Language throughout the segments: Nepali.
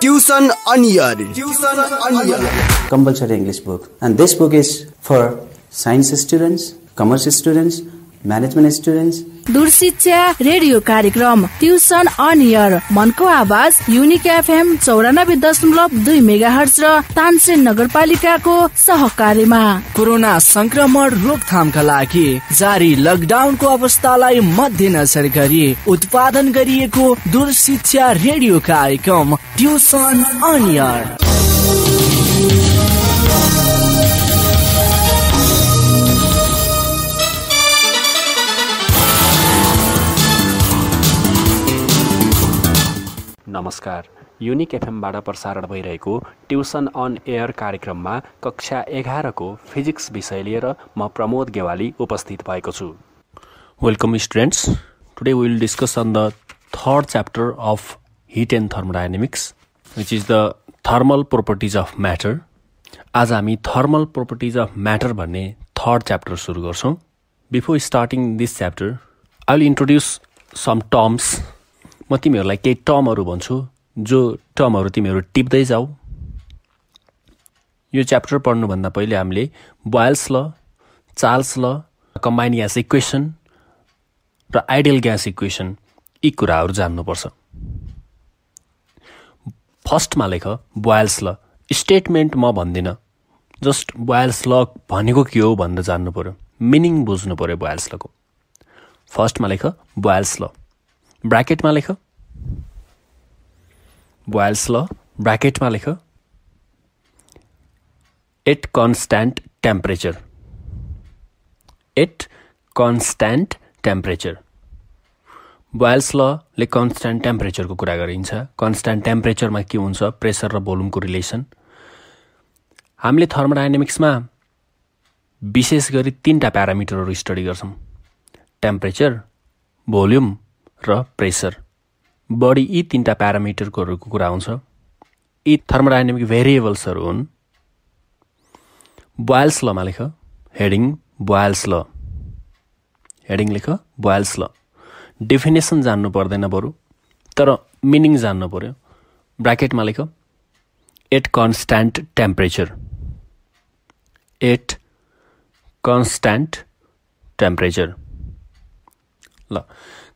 Tuition Onion. Tuition Onion. compulsory English book. And this book is for science students, commerce students, management students, दूर शिक्षा रेडियो कार्यक्रम ट्युसन अन इयर मनको आवाज युनिक एफएम चौरानब्बे दशमलव दुई मेगा हर्च र तानसेन नगरपालिकाको सहकार्यमा। कोरोना संक्रमण रोकथामका लागि जारी लकडाउनको अवस्थालाई मध्यनजर गरी उत्पादन गरिएको दूर शिक्षा रेडियो कार्यक्रम ट्युसन अनियर नमस्कार। युनिक एफएमबाट प्रसारण भइरहेको ट्युसन अन एयर कार्यक्रममा कक्षा एघारको फिजिक्स विषय लिएर म प्रमोद गेवाली उपस्थित भएको छु। Welcome students today will discuss on the third chapter of heat and thermodynamics which is the thermal properties of matter आज हामी थर्मल प्रोपर्टिज अफ म्याटर भन्ने थर्ड च्याप्टर सुरु गर्छौँ। Before starting this chapter I will introduce some terms म तिमीहरूलाई केही टर्महरू भन्छु जो टर्महरू तिमीहरू टिप्दै जाऊ। यो च्याप्टर पढ्नुभन्दा पहिले हामीले Boyle's law Charles law combine gas equation र आइडियल ग्यास इक्वेसन यी कुराहरू जान्नुपर्छ। फर्स्टमा लेख बोयल्स ल। स्टेटमेन्ट म भन्दिनँ। जस्ट बोयल्स ल भनेको के हो भनेर जान्नु पऱ्यो मिनिङ बुझ्नु पऱ्यो बोयल्स लको फर्स्टमा लेख बोयल्स ल। ब्राकेटमा लेख। बोयल्स ल ब्राकेटमा लेख। At constant temperature at constant temperature Boyle's लले कन्स्ट्यान्ट टेम्परेचरको कुरा गरिन्छ। कन्स्ट्यान्ट टेम्परेचरमा के हुन्छ? प्रेसर र भोल्युमको रिलेसन हामीले थर्मोडाइनामिक्समा विशेष गरी तिनवटा प्यारामिटरहरू स्टडी गर्छौँ। टेम्परेचर भोल्युम र प्रेसर। बढी यी तिनवटा प्यारामिटरकोहरूको कुरा आउँछ। यी थर्मोडाइनामिक भेरिएबल्सहरू हुन्। बोयल्स लमा लेख हेडिङ बोयल्स ल। हेडिङ लेख बोयल्स ल। डेफिनेसन जान्नु पर्दैन बरु। तर मिनिङ जान्नु पर्यो। ब्राकेटमा लेख at constant temperature. At constant temperature. ल।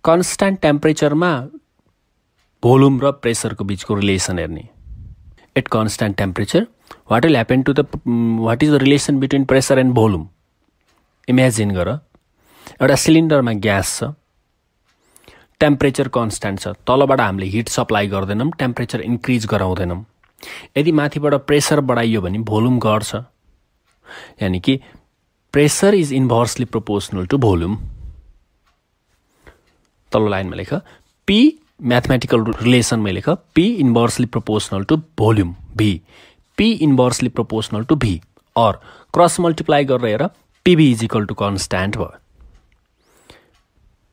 कन्स्ट्यान्ट टेम्परेचरमा भोल्युम र प्रेसरको बिचको रिलेसन हेर्ने। At constant temperature what will happen to the what is the relation between pressure and volume imagine गर। एउटा सिलिन्डरमा ग्यास छ। टेम्परेचर कन्सट्यान्ट छ। तलबाट हामीले हिट सप्लाई गर्दैनौँ टेम्परेचर इन्क्रिज गराउँदैनौँ। यदि माथिबाट प्रेसर बढाइयो भने भोल्युम घट्छ। यानि कि pressure is inversely proportional to volume तल्लो लाइनमा लेख। पी म्याथमेटिकल रिलेसनमा लेख। P inversely proportional to volume V P inversely proportional to V or cross multiply गरेर हेर। PV is equal to constant भयो।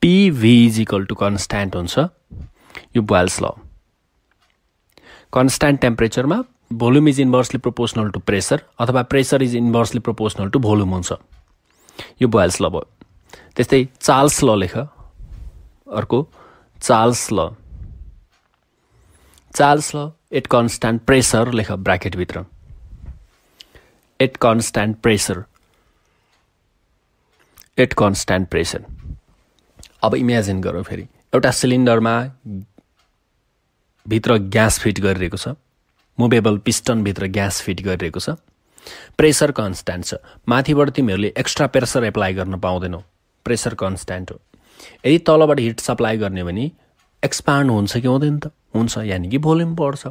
PV is equal to constant हुन्छ। यो Boyle's law constant टेम्परेचरमा volume is inversely proportional to pressure अथवा pressure is inversely proportional to volume हुन्छ। यो बोइल्स ल भयो। त्यस्तै चार्ल्स ल लेख। अर्को Charles law. Charles law at constant pressure लेख ब्राकेटभित्र। At constant pressure. At constant pressure. अब इमेजिन गरौँ फेरि। एउटा सिलिन्डरमा भित्र ग्यास फिट गरिरहेको छ। मुभेबल पिस्टनभित्र ग्यास फिट गरिरहेको छ। प्रेसर कन्सट्यान्ट छ। माथिबाट तिमीहरूले एक्स्ट्रा प्रेसर एप्लाई गर्न पाउँदैनौ। प्रेसर कन्सट्यान्ट हो। यदि तलबाट हिट सप्लाई गर्ने भने एक्सपान्ड हुन्छ कि हुँदैन त? हुन्छ यानि कि भोल्युम बढ्छ।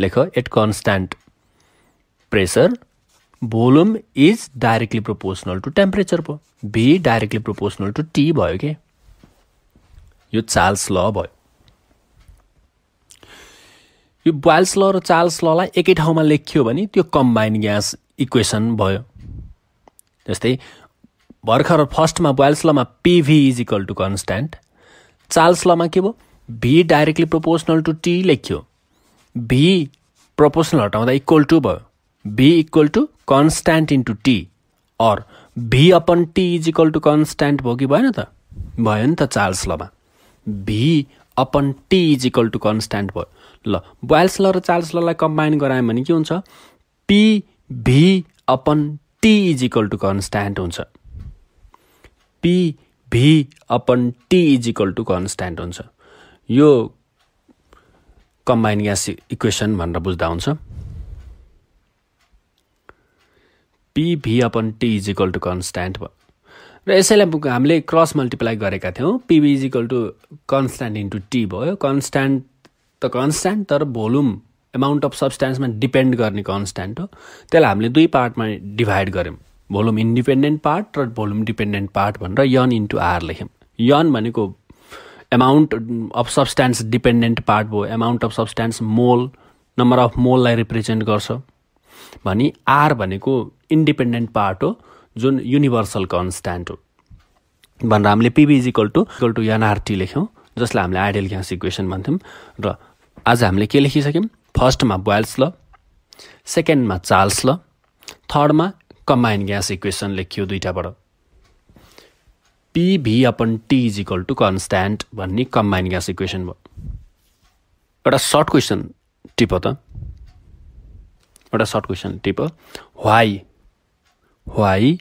लेख at constant pressure volume is directly proportional to temperature भयो V directly proportional to T भयो कि? यो चार्ल्स ल भयो। यो बोइल्स ल र चार्ल्स ललाई एकै ठाउँमा लेखियो भने त्यो कम्बाइन ग्यास इक्वेसन भयो। जस्तै भर्खर फर्स्टमा Boyle's Lama PV is equal to constant Charles लमा के भयो? V directly proportional to T लेख्यो। भी प्रोपोर्सनल हटाउँदा इक्वल टु भयो। V equal to constant into T or V upon T is equal to constant भयो कि भएन त? भयो नि त Charles Lama V upon T is equal to constant भयो। ल बोइल्स ल र चार्ल्स ललाई कम्बाइन गरायो भने के हुन्छ? PV upon T is equal to constant हुन्छ। PV upon T is equal to constant हुन्छ। यो कम्बाइन ग्यास इक्वेसन भनेर बुझ्दा हुन्छ। PV upon T is equal to constant भयो। र यसैलाई हामीले क्रस मल्टिप्लाई गरेका थियौँ। PV is equal to constant into T भयो। कन्सट्यान्ट त कन्सट्यान्ट तर भोल्युम एमाउन्ट अफ सब्सट्यान्समा डिपेन्ड गर्ने कन्सट्यान्ट हो। त्यसलाई हामीले दुई पार्टमा डिभाइड गऱ्यौँ। भोल्युम इन्डिपेन्डेन्ट पार्ट र भोल्युम डिपेन्डेन्ट पार्ट भनेर यन इन्टु आर लेख्यौँ। यन भनेको amount of substance dependent part भयो। Amount of substance mole number of मोललाई represent गर्छ। भने आर भनेको इन्डिपेन्डेन्ट पार्ट हो जुन युनिभर्सल कन्सट्यान्ट हो। भनेर हामीले PV is equal to equal to nRT लेख्यौँ जसलाई हामीले आइडियल ग्यास इक्वेसन भन्थ्यौँ। र आज हामीले के लेखिसक्यौँ? फर्स्टमा बोइल्स ल सेकेन्डमा चार्ल्स ल थर्डमा कम्बाइन ग्यास इक्वेसन लेखियो दुइटाबाट PV upon T is equal to constant भन्ने कम्बाइन ग्यास इक्वेसन भयो एउटा सर्ट क्वेसन टिप त। एउटा short question tip why why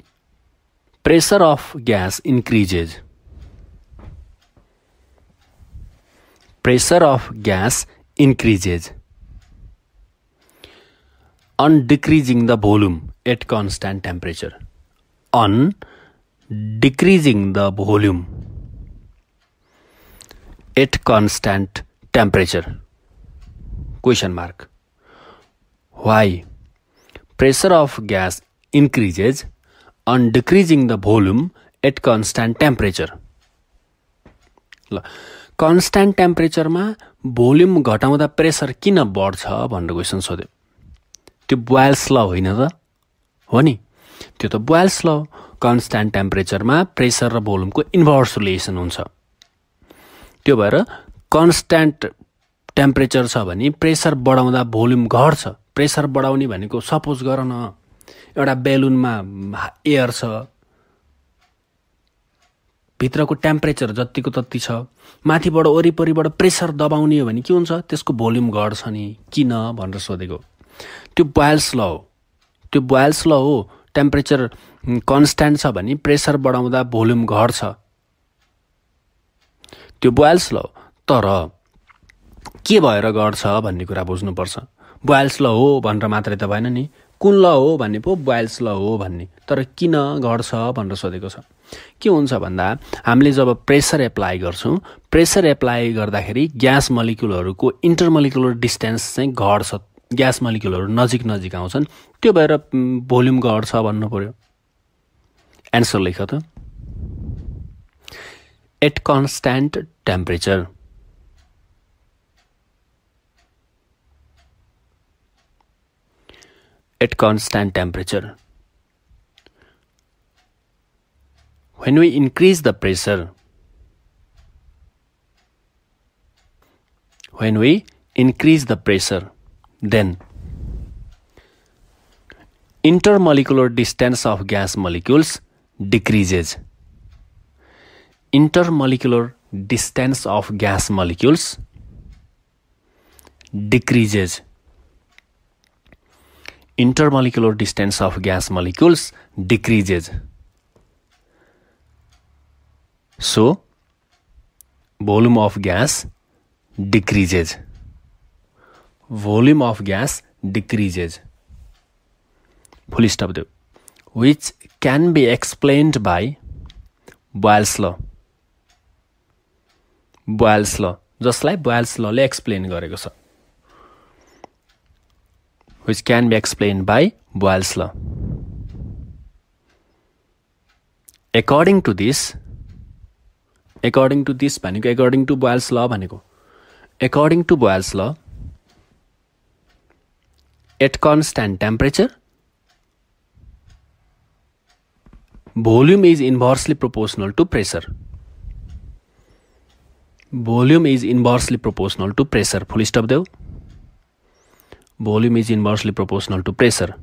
pressure of gas increases pressure of gas increases. On decreasing the volume. At constant temperature on decreasing the volume at constant temperature question mark why pressure of gas increases on decreasing the volume at constant temperature constant टेम्परेचरमा volume घटाउँदा प्रेसर किन बढ्छ भनेर क्वेसन सोध्यो त्यो बोइल्स ल होइन त हो नि। त्यो त बोइल्स ल। कन्सट्यान्ट टेम्परेचरमा प्रेसर र भोल्युमको इन्भर्स रिलेसन हुन्छ। त्यो भएर कन्सट्यान्ट टेम्परेचर छ भने प्रेसर बढाउँदा भोल्युम घट्छ। प्रेसर बढाउने भनेको सपोज गर न। एउटा बेलुनमा एयर छ। भित्रको टेम्परेचर जतिको तति छ। माथिबाट वरिपरिबाट प्रेसर दबाउने हो भने के हुन्छ? त्यसको भोल्युम घट्छ नि। किन? भनेर सोधेको। त्यो बोइल्स ल हो। त्यो बोइल्स ल हो टेम्परेचर कन्सट्यान्ट छ भने प्रेसर बढाउँदा भोल्युम घट्छ। त्यो बोइल्स ल तर के भएर घट्छ भन्ने कुरा बुझ्नुपर्छ। बोइल्स ल हो भनेर मात्रै त भएन नि। कुन ल हो भन्ने पो बोइल्स ल हो भन्ने। तर किन घट्छ भनेर सोधेको छ। के हुन्छ भन्दा हामीले जब प्रेसर एप्लाई गर्छौँ प्रेसर एप्लाई गर्दाखेरि ग्यास मलिकुलहरूको इन्टरमलिकुलर डिस्टेन्स चाहिँ घट्छ ग्यास मलिकुलहरू नजिक नजिक आउँछन्। त्यो भएर भोल्युम घट्छ भन्नु पर्यो एन्सर लेख त। At constant temperature at constant temperature when we increase the pressure when we increase the pressure then intermolecular distance of gas molecules decreases. Intermolecular distance of gas molecules decreases intermolecular distance of gas molecules decreases. So, volume of gas decreases. Volume of gas decreases. Full stop there. Which can be explained by Boyle's law. Boyle's law. जसलाई बोयल्स लले एक्सप्लेन गरेको छ which can be explained by Boyle's law. According to this, according to this भनेको according to Boyle's law भनेको according to Boyle's law at constant temperature volume is inversely proportional to pressure volume is inversely proportional to pressure full stop देऊ volume is inversely proportional to pressure.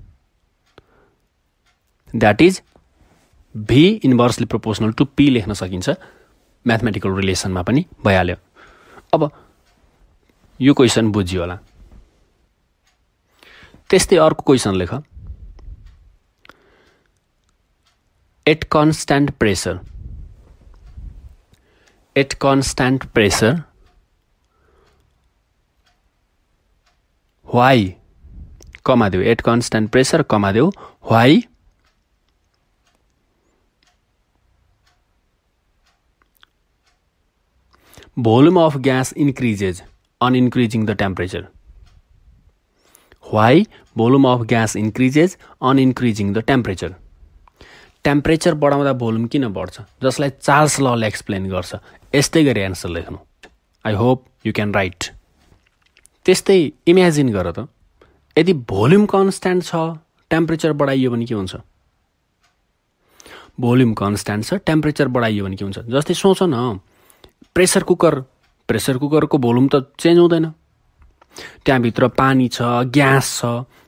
That is V inversely proportional to P लेख्न सकिन्छ म्याथमेटिकल रिलेसनमा पनि भइहाल्यो अब यो क्वेसन बुझ्यो होला त्यस्तै अर्को क्वेसन लेख। At constant pressure at constant pressure why comma देऊ एट कन्सट्यान्ट प्रेसर कमा देऊ why volume of gas increases on increasing the temperature why? Volume of gas increases on increasing the temperature. Temperature बढाउँदा volume किन बढ्छ? जसलाई चार्ल्स लले एक्सप्लेन गर्छ। यस्तै गरी एन्सर लेख्नु। I hope you can write त्यस्तै इमेजिन गर त। यदि भोल्युम कन्सट्यान्ट छ टेम्परेचर बढाइयो भने के हुन्छ? भोल्युम कन्सट्यान्ट छ टेम्परेचर बढाइयो भने के हुन्छ? जस्तै सोच न। प्रेसर कुकर प्रेसर कुकरको भोल्युम त चेन्ज हुँदैन। त्यहाँभित्र पानी छ ग्यास छ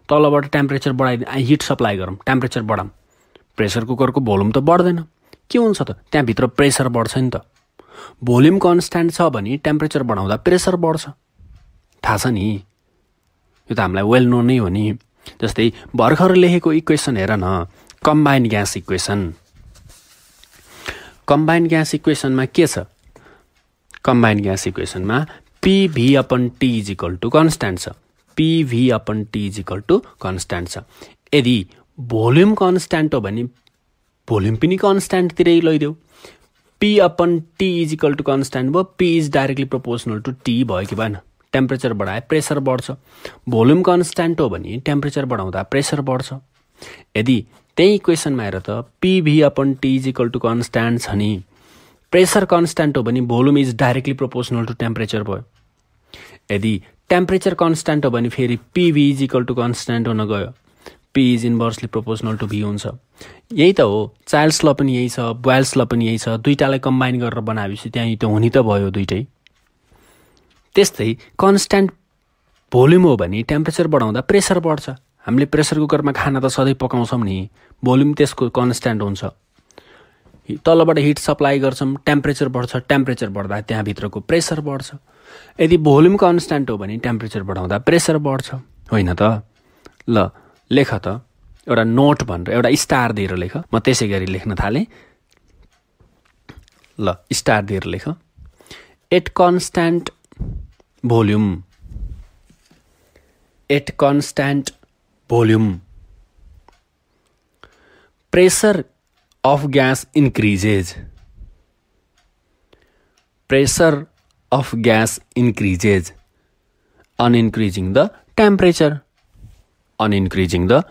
तलबाट टेम्परेचर बढाइदिए हिट सप्लाई गरौँ टेम्परेचर बढाऊँ प्रेसर कुकरको भोल्युम त बढ्दैन। के हुन्छ त? त्यहाँभित्र प्रेसर बढ्छ नि त। भोल्युम कन्सट्यान्ट छ भने टेम्परेचर बढाउँदा प्रेसर बढ्छ। थाहा छ नि? यो त हामीलाई वेल नोन नै हो नि। जस्तै भर्खर लेखेको इक्वेसन हेर न। Combine gas equation. Combine gas इक्वेसनमा के छ? Combine gas इक्वेसनमा PV upon T is equal to constant छ PV upon T is equal to constant छ यदि भोल्युम कन्सट्यान्ट हो भने भोल्युम पनि कन्सट्यान्टतिरै लैदेऊ। P upon T is equal to constant भयो P is directly proportional to T भयो कि भएन। टेम्परेचर बढाए प्रेसर बढ्छ। भोल्युम कन्सट्यान्ट हो भने टेम्परेचर बढाउँदा प्रेसर बढ्छ। यदि त्यही इक्वेसनमा हेर त PV upon T is equal to constant छ नि। प्रेसर कन्सट्यान्ट हो भने volume is directly proportional to temperature भयो। यदि टेम्परेचर कन्सट्यान्ट हो भने फेरि PV is equal to constant हुन गयो। P is inversely proportional to V हुन्छ। यही त हो। चाइल्ड्स ल पनि यही छ बोइल्स ल पनि यही छ। दुइटालाई कम्बाइन गरेर बनाएपछि त्यहाँ त हुने त भयो दुइटै। त्यस्तै कन्सट्यान्ट भोल्युम हो भने टेम्परेचर बढाउँदा प्रेसर बढ्छ। हामीले प्रेसर कुकरमा खाना त सधैँ पकाउँछौँ नि। भोल्युम त्यसको कन्सट्यान्ट हुन्छ। तलबाट हिट सप्लाई गर्छौँ टेम्परेचर बढ्छ टेम्परेचर बढ्दा त्यहाँभित्रको प्रेसर बढ्छ। यदि भोल्युम कन्सट्यान्ट हो भने टेम्परेचर बढाउँदा प्रेसर बढ्छ। होइन त? ल लेख त। एउटा नोट भनेर एउटा स्टार दिएर लेख। म त्यसै गरी लेख्न थालेँ। ल स्टार दिएर लेख। At constant volume at constant volume pressure of gas increases. Pressure of gas increases. On increasing the temperature. On increasing the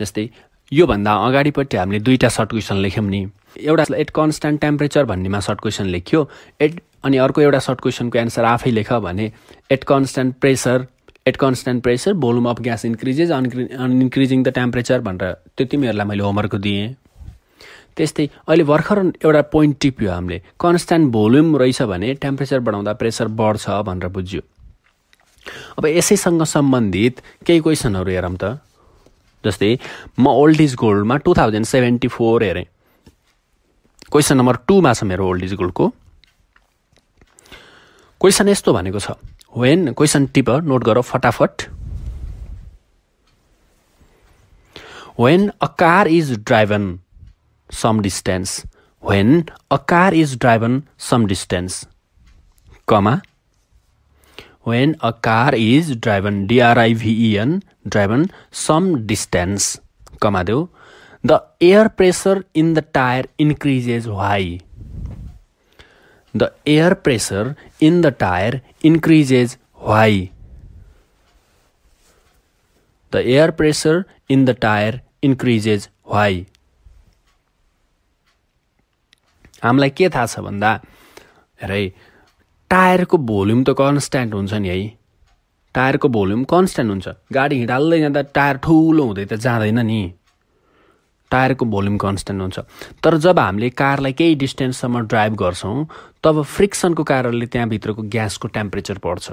जस्तै योभन्दा अगाडिपट्टि हामीले दुईवटा सर्ट क्वेसन लेख्यौँ नि। एउटा एट कन्सट्यान्ट टेम्परेचर भन्नेमा सर्ट क्वेसन लेख्यो। एट अनि अर्को एउटा सर्ट क्वेसनको एन्सर आफै लेख भने at constant pressure at constant pressure volume of gas increases on increasing the temperature भनेर त्यो तिमीहरूलाई मैले होमवर्क दिएँ। त्यस्तै अहिले भर्खर एउटा पोइन्ट टिप्यो हामीले कन्सट्यान्ट भोल्युम रहेछ भने टेम्परेचर बढाउँदा प्रेसर बढ्छ भनेर बुझ्यो। अब यसैसँग सम्बन्धित केही क्वेसनहरू हेरौँ त। जस्तै म ओल्ड इज गोल्डमा टु थाउजन्ड सेभेन्टी फोर हेरेँ क्वेसन नम्बर टूमा छ मेरो ओल्ड इज गोल्डको क्वेसन यस्तो भनेको छ। वेन क्वेसन टिप नोट गर फटाफट when a car is driven some distance when a car is driven some distance comma when a car is driven D-R-I-V-E-N driven some distance comma देऊ the air pressure in the tire increases why the air pressure in the tire increases. Why? The air pressure in the tire increases. Why? हामीलाई के थाहा छ भन्दा हेरै टायरको भोल्युम त कन्सट्यान्ट हुन्छ नि है। टायरको भोल्युम कन्सट्यान्ट हुन्छ। गाडी हिँडाल्दै जाँदा टायर ठुलो हुँदै त जाँदैन नि। टायरको भोल्युम कन्सटेन्ट हुन्छ। तर जब हामीले कारलाई केही डिस्टेन्ससम्म ड्राइभ गर्छौँ तब फ्रिक्सनको कारणले त्यहाँभित्रको ग्यासको टेम्परेचर बढ्छ।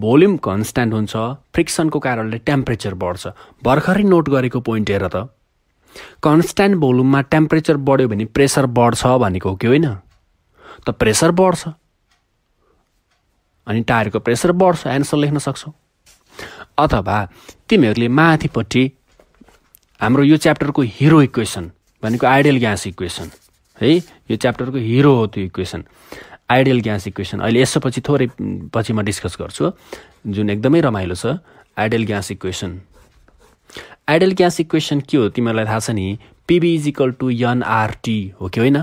भोल्युम कन्सट्यान्ट हुन्छ फ्रिक्सनको कारणले टेम्परेचर बढ्छ। भर्खरै नोट गरेको पोइन्ट हेर त। कन्सट्यान्ट भोल्युममा टेम्परेचर बढ्यो भने प्रेसर बढ्छ भनेको हो कि होइन? त प्रेसर बढ्छ। अनि टायरको प्रेसर बढ्छ एन्सर लेख्न सक्छौ। अथवा तिमीहरूले माथिपट्टि हाम्रो यो च्याप्टरको हिरो इक्वेसन भनेको आइडियल ग्यास इक्वेसन है यो च्याप्टरको हिरो हो त्यो इक्वेसन। Ideal gas equation. अहिले यसो पछि थोरै पछि म डिस्कस गर्छु। जुन एकदमै रमाइलो छ ideal gas equation. Ideal gas equation के हो? तिमीहरूलाई थाहा छ नि पिबी इजिकल टु एनआरटी हो कि होइन?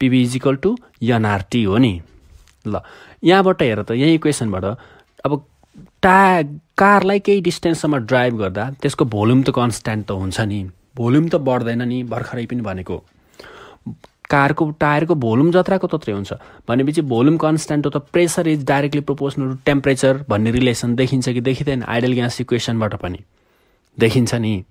पिबी इजिकल टु एनआरटी हो नि। ल यहाँबाट हेर त यही इक्वेसनबाट अब टा कारलाई केही डिस्टेन्ससम्म ड्राइभ गर्दा त्यसको भोल्युम त कन्सट्यान्ट त हुन्छ नि। भोल्युम त बढ्दैन नि भर्खरै पनि भनेको। कारको टायरको भोल्युम जत्राको तत्रै हुन्छ। भनेपछि भोल्युम कन्सट्यान्ट हो त pressure is directly proportional to temperature भन्ने रिलेसन देखिन्छ कि देखिँदैन आइडल ग्यास इक्वेसनबाट पनि। देखिन्छ नि।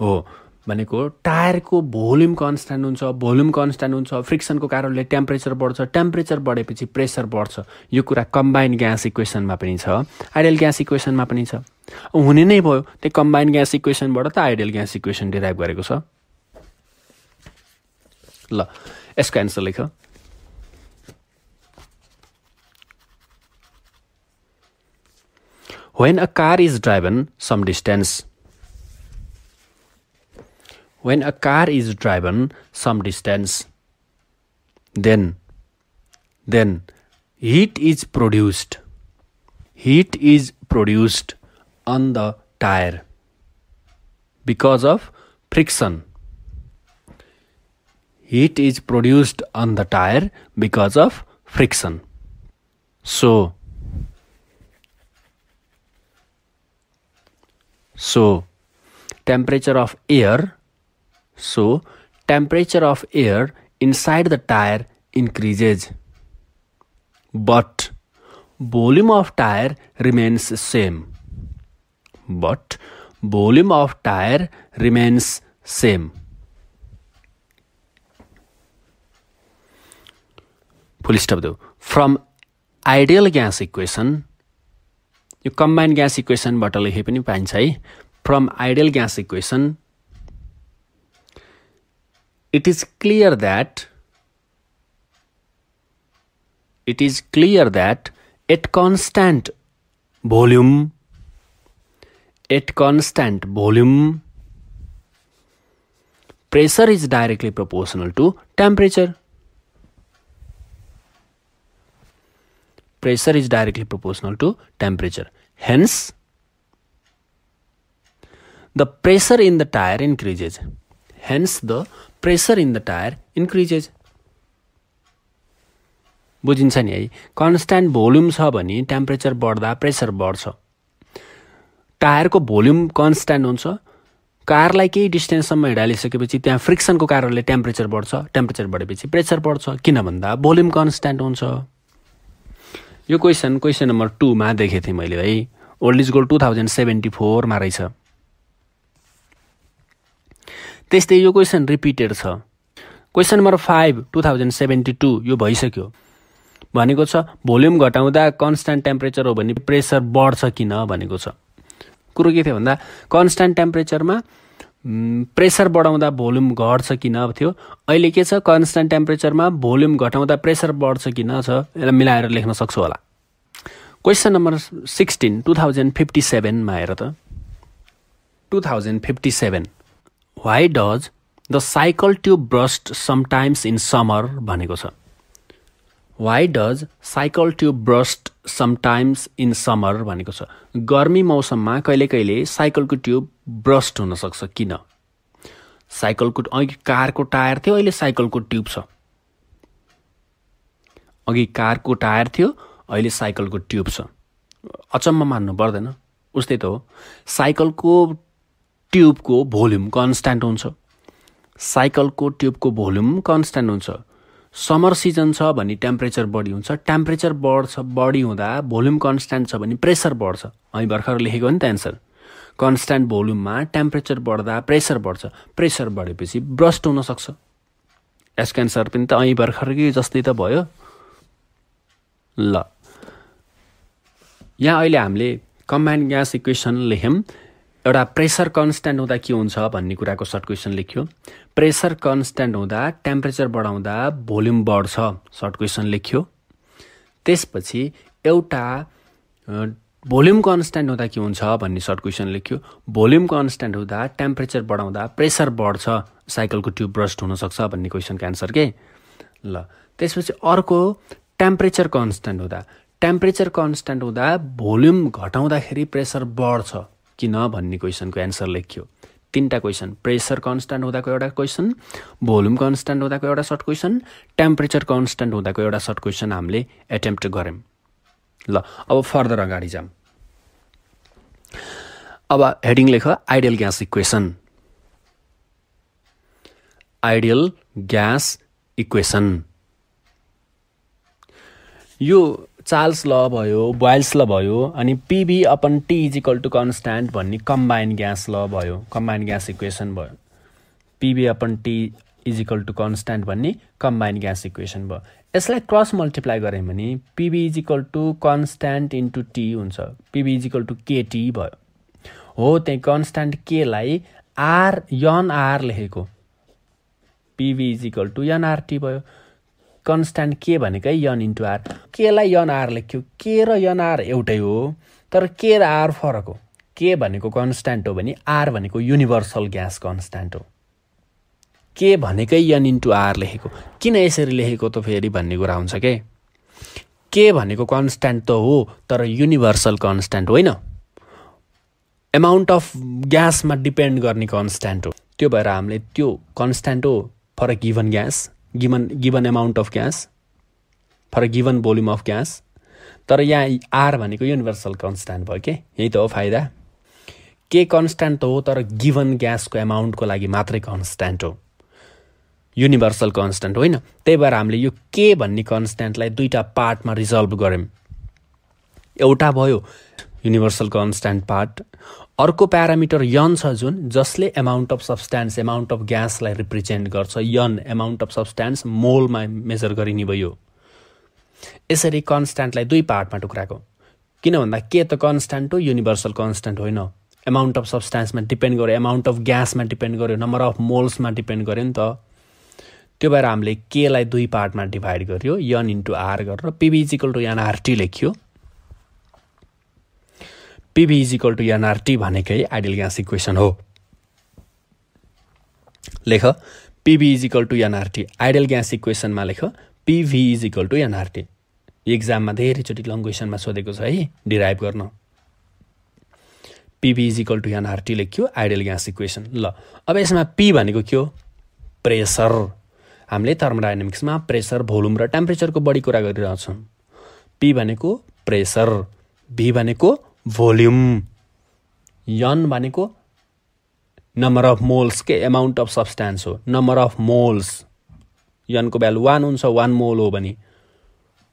हो। भनेको टायरको भोल्युम कन्सट्यान्ट हुन्छ भोल्युम कन्सट्यान्ट हुन्छ फ्रिक्सनको कारणले टेम्परेचर बढ्छ टेम्परेचर बढेपछि प्रेसर बढ्छ। यो कुरा कम्बाइन ग्यास इक्वेसनमा पनि छ आइडियल ग्यास इक्वेसनमा पनि छ। हुने नै भयो त्यो कम्बाइन ग्यास इक्वेसनबाट त आइडियल ग्यास इक्वेसन डिराइभ गरेको छ। ल यसको एन्सर लेख। When a car is driven some distance, when a car is driven some distance, then then heat is produced. Heat is produced on the tire because of friction. Heat is produced on the tire because of friction. So, so temperature of air so temperature of air inside the tire increases but volume of tire remains same but volume of tire remains same full stop देऊ from ideal gas equation यो कम्बाइन्ड ग्यास इक्वेसनबाट लेखे पनि पाइन्छ है from ideal gas equation it is clear that it is clear that at constant volume at constant volume pressure is directly proportional to temperature. Pressure is directly proportional to temperature. Hence the pressure in the tire increases. Hence the pressure in the tire increases. बुझिन्छ नि है? कन्सट्यान्ट भोल्युम छ भने टेम्परेचर बढ्दा प्रेसर बढ्छ। टायरको भोल्युम कन्सट्यान्ट हुन्छ। कारलाई केही डिस्टेन्ससम्म हिँडालिसकेपछि त्यहाँ फ्रिक्सनको कारणले टेम्परेचर बढ्छ। टेम्परेचर बढेपछि प्रेसर बढ्छ। किन भन्दा भोल्युम कन्सट्यान्ट हुन्छ। यो क्वेसन क्वेसन नम्बर टूमा देखेको थिएँ मैले है। Old is gold two thousand seventy फोरमा रहेछ। त्यस्तै यो क्वेसन रिपिटेड छ। Question number five two thousand seventy two यो भइसक्यो। भनेको छ भोल्युम घटाउँदा कन्सट्यान्ट टेम्परेचर हो भने प्रेसर बढ्छ किन? भनेको छ। कुरो के थियो भन्दा कन्सट्यान्ट टेम्परेचरमा प्रेसर बढाउँदा भोल्युम घट्छ किन थियो? अहिले के छ? कन्सट्यान्ट टेम्परेचरमा भोल्युम घटाउँदा प्रेसर बढ्छ किन छ? यसलाई मिलाएर लेख्न सक्छु होला। Question number sixteen two thousand fifty सेभेनमा हेर त। Two thousand fifty seven why does the cycle tube burst sometimes in summer भनेको छ? Why does cycle tube burst sometimes in summer भनेको छ? गर्मी मौसममा कहिले कहिले साइकलको ट्युब ब्रस्ट हुनसक्छ किन? साइकलको अघि कारको टायर थियो अहिले साइकलको ट्युब छ। अघि कारको टायर थियो अहिले साइकलको ट्युब छ। अचम्म मान्नु पर्दैन। उस्तै त हो। साइकलको ट्युबको भोल्युम कन्सट्यान्ट हुन्छ। साइकलको ट्युबको भोल्युम कन्सट्यान्ट हुन्छ। समर सिजन छ भने टेम्परेचर बढी हुन्छ। टेम्परेचर बढ्छ बढी हुँदा भोल्युम कन्सट्यान्ट छ भने प्रेसर बढ्छ। हामी भर्खर लेखेको नि त एन्सर। कन्सट्यान्ट भोल्युममा टेम्परेचर बढ्दा प्रेसर बढ्छ। प्रेसर बढेपछि ब्रस्ट हुनसक्छ। यसको एन्सर पनि त અહીં भर्खरकै जस्तै त भयो। ल। यहाँ अहिले हामीले कम्बाइन्ड ग्यास इक्वेसन लेख्यौँ। एउटा प्रेसर कन्सट्यान्ट हुँदा के हुन्छ भन्ने कुराको सर्ट क्वेसन लेख्यो। प्रेसर कन्सट्यान्ट हुँदा टेम्परेचर बढाउँदा भोल्युम बढ्छ सर्ट क्वेसन लेख्यो। त्यसपछि एउटा भोल्युम कन्सट्यान्ट हुँदा के हुन्छ भन्ने सर्ट क्वेसन लेख्यो। भोल्युम कन्सट्यान्ट हुँदा टेम्परेचर बढाउँदा प्रेसर बढ्छ साइकलको ट्युब ब्रस्ट हुनसक्छ भन्ने क्वेसनको एन्सर के? ल त्यसपछि अर्को टेम्परेचर कन्सट्यान्ट हुँदा। टेम्परेचर कन्सट्यान्ट हुँदा भोल्युम घटाउँदाखेरि प्रेसर बढ्छ। किन भन्ने क्वेसनको एन्सर लेख्यो। तिनवटा क्वेसन। प्रेसर कन्सट्यान्ट हुँदाको एउटा क्वेसन भोल्युम कन्सट्यान्ट हुँदाको एउटा सर्ट क्वेसन टेम्परेचर कन्सट्यान्ट हुँदाको एउटा सर्ट क्वेसन हामीले एटेम्प्ट गऱ्यौँ। ल अब फर्दर अगाडि जाऊँ। अब हेडिङ लेख ideal gas equation. Ideal gas equation. यो चार्ल्स ल भयो बोइल्स ल भयो अनि PV upon T is equal to constant भन्ने कम्बाइन ग्यास ल भयो कम्बाइन ग्यास इक्वेसन भयो। PV upon T is equal to constant भन्ने कम्बाइन ग्यास इक्वेसन भयो। यसलाई क्रस मल्टिप्लाई गऱ्यौँ भने PV is equal to constant into T हुन्छ। PV is equal to KT भयो। हो त्यही कन्सट्यान्ट केलाई आर यन आर लेखेको। PV is equal to NRT भयो। कन्सट्यान्ट के भनेकै यन इन्टु आर। केलाई यन आर लेख्यो? के र यन आर एउटै हो? तर के र आर फरक हो? के भनेको कन्सट्यान्ट हो भने आर भनेको युनिभर्सल ग्यास कन्सट्यान्ट हो। के भनेकै यन इन्टु आर लेखेको? किन यसरी लेखेको त फेरि भन्ने कुरा हुन्छ के? के भनेको कन्सट्यान्ट त हो तर युनिभर्सल कन्सट्यान्ट होइन? एमाउन्ट अफ ग्यासमा डिपेन्ड गर्ने कन्सट्यान्ट हो। त्यो भएर हामीले त्यो कन्सट्यान्ट हो for a given gas. Given given amount of gas for a given volume of gas तर यहाँ आर भनेको युनिभर्सल कन्सट्यान्ट भयो के? यही त हो फाइदा। के कन्सट्यान्ट हो? तर गिभन ग्यासको एमाउन्टको लागि मात्रै कन्सट्यान्ट हो। युनिभर्सल कन्सट्यान्ट होइन? त्यही भएर हामीले यो के भन्ने कन्सट्यान्टलाई दुईवटा पार्टमा रिजल्भ गऱ्यौँ। एउटा भयो युनिभर्सल कन्सट्यान्ट पार्ट अर्को प्यारामिटर यन छ जुन जसले amount of substance amount of ग्यासलाई represent गर्छ। यन एमाउन्ट अफ सब्सट्यान्स मोलमा मेजर गरिने भयो। यसरी कन्सट्यान्टलाई दुई पार्टमा टुक्राएको। किन भन्दा के त कन्सट्यान्ट हो? युनिभर्सल कन्सट्यान्ट होइन। एमाउन्ट अफ सब्सट्यान्समा डिपेन्ड गर्यो एमाउन्ट अफ ग्यासमा डिपेन्ड गर्यो नम्बर अफ मोल्समा डिपेन्ड गर्यो नि त। त्यो भएर हामीले केलाई दुई पार्टमा डिभाइड गर्यो यन इन्टु आर गरेर PV is equal to NRT लेख्यो। PV is equal to NRT भनेकै आइडियल ग्यास इक्वेसन हो। लेख PV is equal to nRT ideal gas इक्वेसनमा लेख पिभी इजिकल टु एनआरटी इक्जाममा धेरैचोटि लङ क्वेसनमा सोधेको छ है डिराइभ गर्न। PV is equal to NRT लेख्यो आइडियल ग्यास इक्वेसन ल अब यसमा पी भनेको के हो? प्रेसर हामीले थर्मोडाइनामिक्समा प्रेसर भोल्युम र टेम्परेचरको बढी कुरा गरिरहेछौँ। पी भनेको प्रेसर भी भनेको भोल्युम यन भनेको नम्बर अफ मोल्स के एमाउन्ट अफ सब्सट्यान्स हो नम्बर अफ मोल्स यनको भ्यालु वान हुन्छ वान मोल हो भने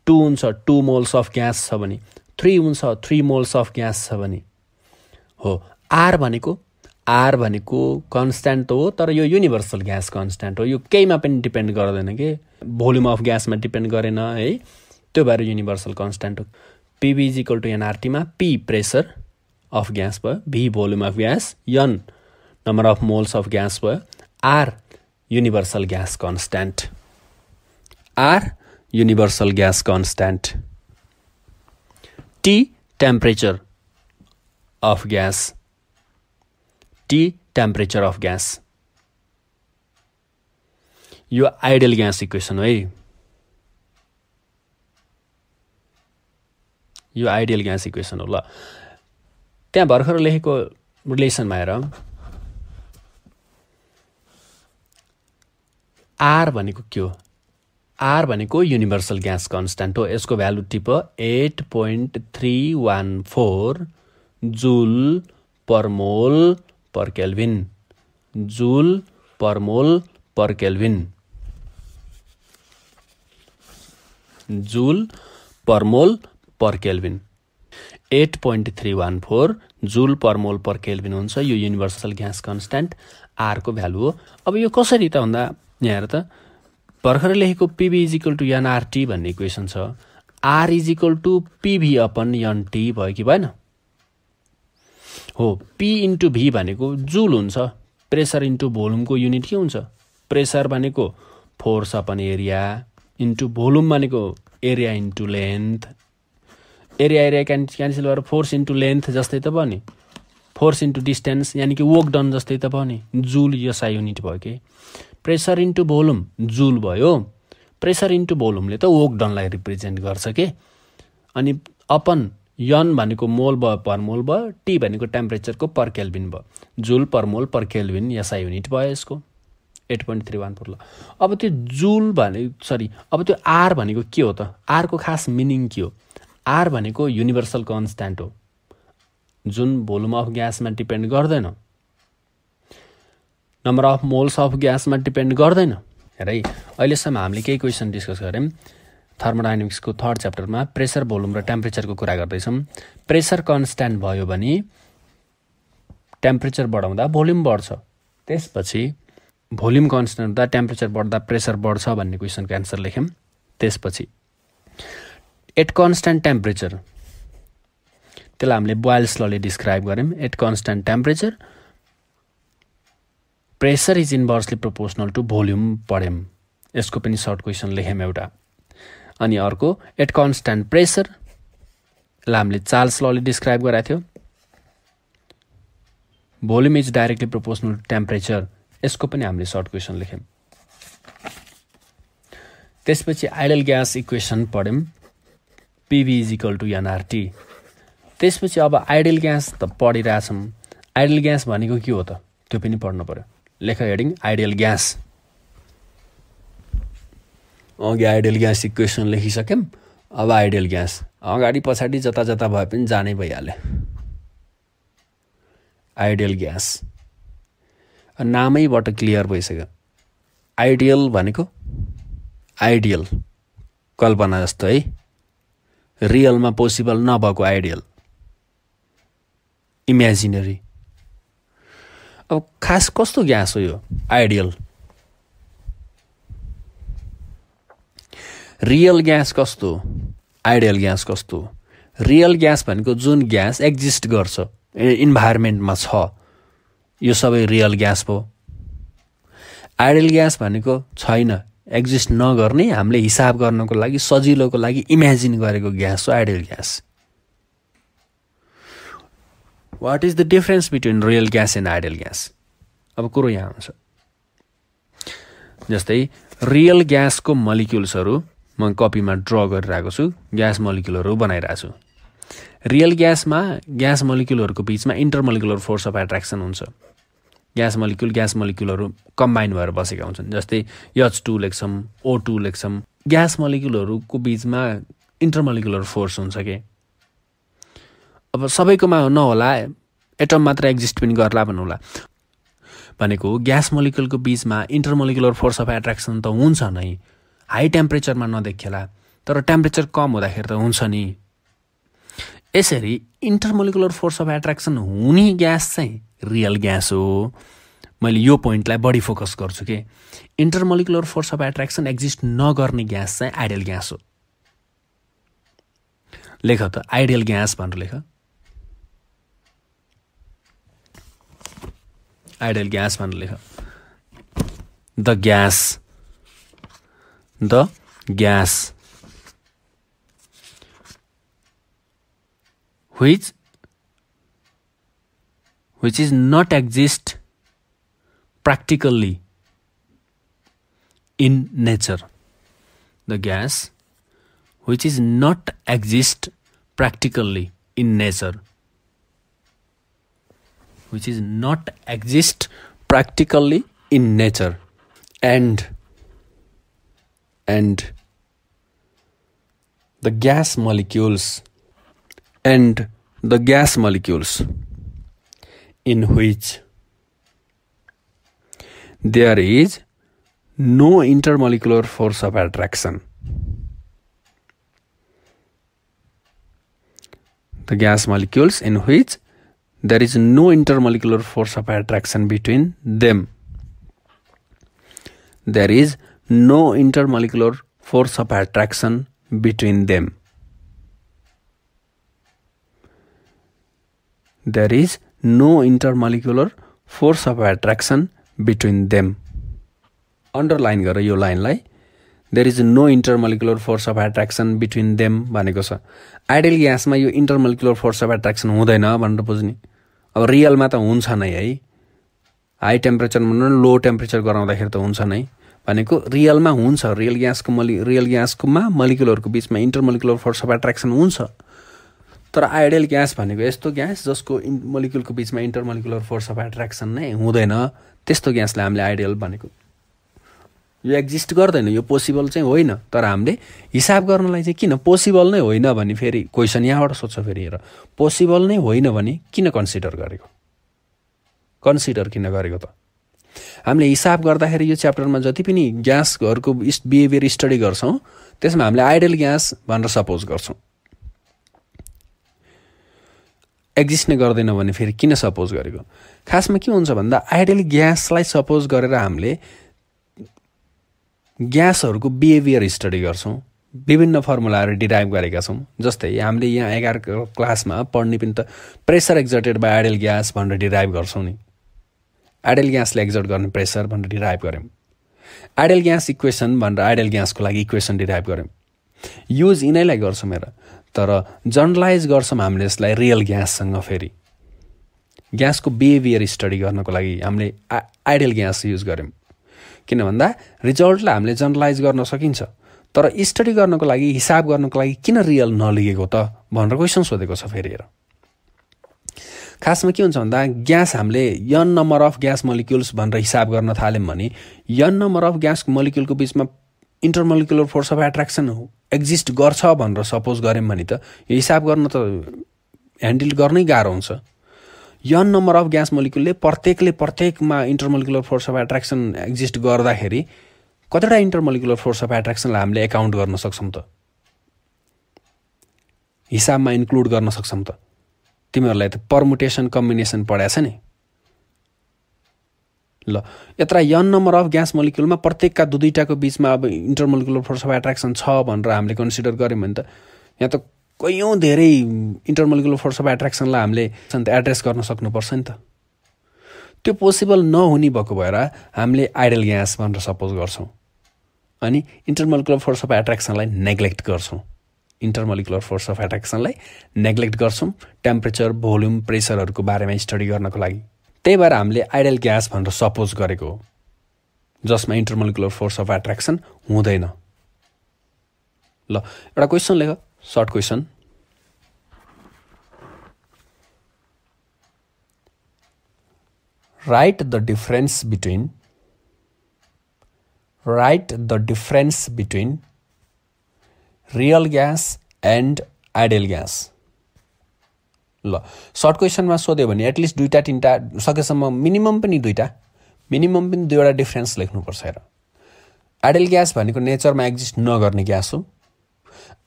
टू हुन्छ टू मोल्स अफ ग्यास छ भने थ्री हुन्छ थ्री मोल्स अफ ग्यास छ भने हो आर भनेको आर भनेको कन्सट्यान्ट त हो तर यो युनिभर्सल ग्यास कन्सट्यान्ट हो यो केहीमा पनि डिपेन्ड गर्दैन कि भोल्युम अफ ग्यासमा डिपेन्ड गरेन है त्यो भएर युनिभर्सल कन्सट्यान्ट हो पिबी इज इक्वल टु एनआरटीमा पी प्रेसर अफ ग्यास भयो V volume of gas n number of moles of gas भयो R universal gas constant R universal gas constant T temperature of gas T temperature of gas यो आइडियल ग्यास इक्वेसन हो है यो आइडियल ग्यास इक्वेसन हो ल त्यहाँ भर्खर लेखेको रिलेसनमा हेर। आर भनेको के हो? आर भनेको युनिभर्सल ग्यास कन्सट्यान्ट हो। यसको value tip eight point three one four joule per mole per kelvin जुल पर मोल पर kelvin joule per mole per kelvin. Eight point three one four joule per mole per kelvin हुन्छ। यो युनिभर्सल ग्यास कन्सट्यान्ट आरको भ्यालु हो। अब यो कसरी त भन्दा यहाँ त। भर्खरै लेखेको PV is equal to nRT भन्ने इक्वेसन छ। R is equal to PV upon nT भयो कि भएन? हो पी इन्टु भी भनेको जुल हुन्छ। प्रेसर इन्टु भोल्युमको युनिट के हुन्छ? प्रेसर भनेको force upon area into volume भनेको area into length area area can cancel गरेर फोर्स इन्टु लेन्थ जस्तै त भयो नि फोर्स इन्टु डिस्टेन्स यानि कि वर्क डन जस्तै त भयो नि जुल यसआई युनिट भयो कि प्रेसर इन्टु भोल्युम जुल भयो प्रेसर इन्टु भोल्युमले त वर्क डनलाई रिप्रेजेन्ट गर्छ के अनि अपन यन भनेको मोल भयो पर मोल भयो टी भनेको टेम्परेचरको पर केल्भिन भयो joule per mole per kelvin SI unit भयो यसको. Eight point three one four ल। अब त्यो जुल भने सरी अब त्यो आर भनेको के हो त? आरको खास मिनिङ के हो? आर भनेको युनिभर्सल कन्सट्यान्ट हो। जुन भोल्युम अफ ग्यासमा डिपेन्ड गर्दैन। नम्बर अफ मोल्स अफ ग्यासमा डिपेन्ड गर्दैन। हेर है अहिलेसम्म हामीले केही क्वेसन डिस्कस गऱ्यौँ। थर्मोडाइनामिक्सको थर्ड च्याप्टरमा प्रेसर भोल्युम र टेम्परेचरको कुरा गर्दैछौँ। प्रेसर कन्सट्यान्ट भयो भने टेम्परेचर बढाउँदा भोल्युम बढ्छ। त्यसपछि भोल्युम कन्सट्यान्ट हुँदा टेम्परेचर बढ्दा प्रेसर बढ्छ भन्ने क्वेसनको एन्सर लेख्यौँ। त्यसपछि एट कन्सट्यान्ट टेम्परेचर त्यसलाई हामीले बोइल्स लले डिस्क्राइब गऱ्यौँ। At constant temperature pressure is inversely proportional to volume पढ्यौँ। यसको पनि सर्ट क्वेसन लेख्यौँ एउटा। अनि अर्को एट कन्सट्यान्ट प्रेसर यसलाई हामीले चार्ल्स लले डिस्क्राइब गराएको थियो। Volume is directly proportional to temperature यसको पनि हामीले सर्ट क्वेसन लेख्यौँ। त्यसपछि ideal gas equation पढ्यौँ। PV is equal to nRT त्यसपछि अब आइडल ग्यास त पढिरहेछौँ। आइडल ग्यास भनेको के हो त? त्यो पनि पढ्नु पऱ्यो लेख हेडिङ आइडियल ग्यास अघि आइडियल ग्यास इक्वेसन लेखिसक्यौँ अब आइडियल ग्यास अगाडि पछाडि जता जता भए पनि जानै भइहाल्यो। आइडियल ग्यास नामैबाट क्लियर भइसक्यो। आइडियल भनेको आइडियल कल्पना जस्तो है। रियलमा पोसिबल नभएको आइडियल। इमेजिनरी अब खास कस्तो ग्यास हो यो? आइडियल। रियल ग्यास कस्तो? आइडियल ग्यास कस्तो? रियल ग्यास भनेको जुन ग्यास एक्जिस्ट गर्छ इन्भाइरोमेन्टमा छ यो सबै रियल ग्यास भयो आइडियल ग्यास भनेको छैन। एक्जिस्ट नगर्ने हामीले हिसाब गर्नको लागि सजिलोको लागि इमेजिन गरेको ग्यास हो ideal gas. What is the difference between real gas and ideal gas अब कुरो यहाँ आउँछ जस्तै रियल ग्यासको मलिक्युल्सहरू म कपीमा ड्र गरिरहेको छु ग्यास मलिक्युलहरू बनाइरहेको छु। रियल ग्यासमा ग्यास मलिक्युलहरूको बिचमा inter molecular force of attraction हुन्छ। ग्यास मलिक्युल ग्यास मलिक्युलहरू कम्बाइन भएर बसेका हुन्छन्। जस्तै यच टू लेख्छौँ ओ टू लेख्छौँ। ग्यास मलिक्युलहरूको बिचमा इन्टर मलिकुलर फोर्स हुन्छ कि? अब सबैकोमा नहोला एटम मात्र एक्जिस्ट पनि गर्ला भन्नुहोला। भनेको ग्यास मोलिकुलको बिचमा इन्टरमोलिकुलर फोर्स अफ एट्र्याक्सन त हुन्छ नै। हाई टेम्परेचरमा नदेखिएला तर टेम्परेचर कम हुँदाखेरि त हुन्छ नि। यसरी इन्टरमोलिकुलर फोर्स अफ एट्र्याक्सन हुने ग्यास चाहिँ रियल ग्यास हो। मैले यो पोइन्टलाई बढी फोकस गर्छु कि? Intermolecular force of attraction exist नगर्ने ग्यास चाहिँ आइडियल ग्यास हो। लेख त आइडियल ग्यास भनेर लेख। आइडियल ग्यास भनेर लेख। The gas the gas which which is not exist practically in nature. The gas which is not exist practically in nature. Which is not exist practically in nature. And and the gas molecules and the gas molecules in which there is no intermolecular force of attraction. The gas molecules in which there is no intermolecular force of attraction between them. There is no intermolecular force of attraction between them. There is no intermolecular force of attraction between them. Underline गर यो लाइनलाई there is no intermolecular force of attraction between them भनेको छ। आइडियल ग्यासमा यो इन्टरमलिकुलर फोर्स अफ एट्र्याक्सन हुँदैन भनेर बुझ्ने। अब रियलमा त हुन्छ नै है। हाई टेम्परेचरमा लो टेम्परेचर गराउँदाखेरि त हुन्छ नै। भनेको रियलमा हुन्छ। रियल ग्यासको मलि रियल ग्यासकोमा मलिकुलरको बिचमा इन्टरमलिकुलर फोर्स अफ एट्र्याक्सन हुन्छ। तर आइडियल ग्यास भनेको यस्तो ग्यास जसको इन मलिकुलको बिचमा इन्टरमलिकुलर फोर्स अफ एट्र्याक्सन नै हुँदैन त्यस्तो ग्यासलाई हामीले आइडियल भनेको। यो एक्जिस्ट गर्दैन यो पोसिबल चाहिँ होइन तर हामीले हिसाब गर्नलाई चाहिँ किन पोसिबल नै होइन भने फेरि क्वेसन यहाँबाट सोध्छ फेरि हेर। पोसिबल नै होइन भने किन कन्सिडर गरेको? कन्सिडर किन गरेको त? हामीले हिसाब गर्दाखेरि यो च्याप्टरमा जति पनि ग्यासहरूको बिहेभियर स्टडी गर्छौँ त्यसमा हामीले आइडल ग्यास भनेर सपोज गर्छौँ। एक्जिस्ट नै गर्दैन भने फेरि किन सपोज गरेको? खासमा के हुन्छ भन्दा आइडल ग्यासलाई सपोज गरेर हामीले ग्यासहरूको बिहेभियर स्टडी गर्छौँ। विभिन्न फर्मुलाहरू डिराइभ गरेका छौँ। जस्तै हामीले यहाँ एघार क्लासमा पढ्ने पनि त pressure exerted by ideal gas भनेर डिराइभ गर्छौँ नि। आइडल ग्यासले एक्जर्ट गर्ने प्रेसर भनेर डिराइभ गऱ्यौँ। आइडल ग्यास इक्वेसन भनेर आइडल ग्यासको लागि इक्वेसन डिराइभ गऱ्यौँ। युज यिनैलाई गर्छौँ हेर। तर जनरलाइज गर्छौँ हामीले यसलाई रियल ग्याससँग फेरि। ग्यासको बिहेभियर स्टडी गर्नको लागि हामीले आइडल ग्यास युज गऱ्यौँ। किन भन्दा रिजल्टलाई हामीले जनरलाइज गर्न सकिन्छ। तर स्टडी गर्नको लागि हिसाब गर्नको लागि किन रियल नलिएको त भनेर क्वेसन सोधेको छ फेरि हेर। खासमा के हुन्छ भन्दा ग्यास हामीले N number of gas molecules भनेर हिसाब गर्न थाल्यौँ भने यन नम्बर अफ ग्यास मलिक्युलको बिचमा intermolecular force of attraction exist गर्छ भनेर सपोज गऱ्यौँ भने त यो हिसाब गर्न त ह्यान्डल गर्नै गाह्रो हुन्छ। यन नम्बर अफ ग्यास मोलिकुलले प्रत्येकले प्रत्येकमा intermolecular force of attraction exist गर्दाखेरि कतिवटा इन्टरमोलिकुलर फोर्स अफ एट्र्याक्सनलाई हामीले एकाउन्ट गर्न सक्छौँ त? हिसाबमा इन्क्लुड गर्न सक्छौँ त? तिमीहरूलाई त पर्मुटेसन कम्बिनेसन पढाएछ नि। ल। यत्र यन नम्बर अफ ग्यास मोलिकुलमा प्रत्येकका दुई दुईवटाको बिचमा अब इन्टरमोलिकुलर फोर्स अफ एट्र्याक्सन छ भनेर हामीले कन्सिडर गऱ्यौँ भने त यहाँ त कैयौँ धेरै इन्टरमोलिकुलर फोर्स अफ एट्र्याक्सनलाई हामीले एड्रेस गर्न सक्नुपर्छ नि त। त्यो पोसिबल नहुने भएको भएर हामीले आइडल ग्यास भनेर सपोज गर्छौँ अनि इन्टरमोलिकुलर फोर्स अफ एट्र्याक्सनलाई नेग्लेक्ट गर्छौँ। इन्टरमोलिकुलर फोर्स अफ एट्र्याक्सनलाई नेग्लेक्ट गर्छौँ टेम्परेचर भोल्युम प्रेसरहरूको बारेमा स्टडी गर्नको लागि। त्यही भएर हामीले आइडल ग्यास भनेर सपोज गरेको हो जसमा इन्टरमोलिकुलर फोर्स अफ एट्र्याक्सन हुँदैन। ल एउटा क्वेसन लेख short question. write the difference between write the difference between real gas and ideal gas. ल सर्ट क्वेसनमा सोध्यो भने एटलिस्ट दुईवटा तिनवटा सकेसम्म मिनिमम पनि दुईवटा मिनिमम पनि दुईवटा डिफ्रेन्स लेख्नुपर्छ हेर। आइडल ग्यास भनेको नेचरमा एक्जिस्ट नगर्ने ग्यास हो।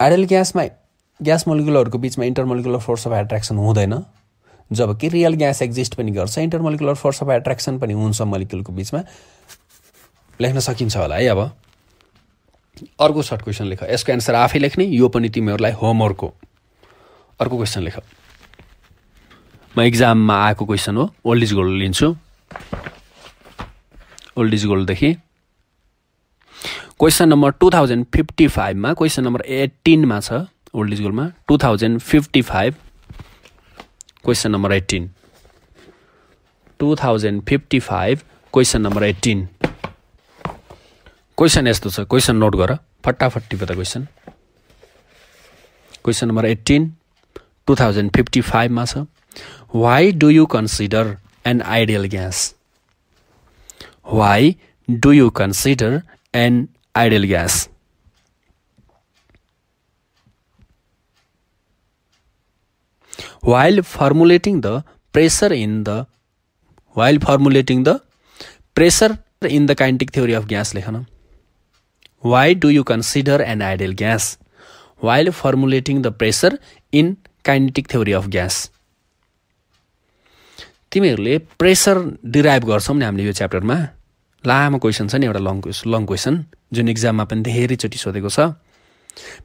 आइडल ग्यासमा ग्यास मोलिकुलरहरूको बिचमा इन्टरमोलिकुलर फोर्स अफ एट्र्याक्सन हुँदैन। जब कि रियल ग्यास एक्जिस्ट पनि गर्छ इन्टरमोलिकुलर फोर्स अफ एट्र्याक्सन पनि हुन्छ मोलिकुलको बिचमा। लेख्न सकिन्छ होला है अब। अर्को सर्ट क्वेसन लेख। यसको एन्सर आफै लेख्ने यो पनि तिमीहरूलाई होमवर्क हो। अर्को क्वेसन लेख। म इक्जाममा आएको क्वेसन हो। ओल्ड इज गोल्ड लिन्छु। Old is गोल्डदेखि question number two thousand fifty फाइभमा क्वेसन नम्बर एट्टिनमा छ old is गोल्डमा two thousand fifty five question number eighteen two thousand fifty five question number eighteen question यस्तो छ। क्वेसन नोट गर। फटाफट टिप त question question number eighteen two thousand fifty फाइभमा छ। Why do you consider an ideal gas? Why do you consider an ideal gas? While formulating the pressure in the while formulating the pressure in the kinetic theory of gas lekhana. Why do you consider an ideal gas? While formulating the pressure in kinetic theory of gas. तिमीहरूले प्रेसर डिराइभ गर्छौ नि हामीले यो च्याप्टरमा? लामो क्वेसन छ नि एउटा लङ लङ क्वेसन जुन इक्जाममा पनि धेरैचोटि सोधेको छ।